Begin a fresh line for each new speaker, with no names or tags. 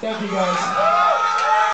Thank you, guys.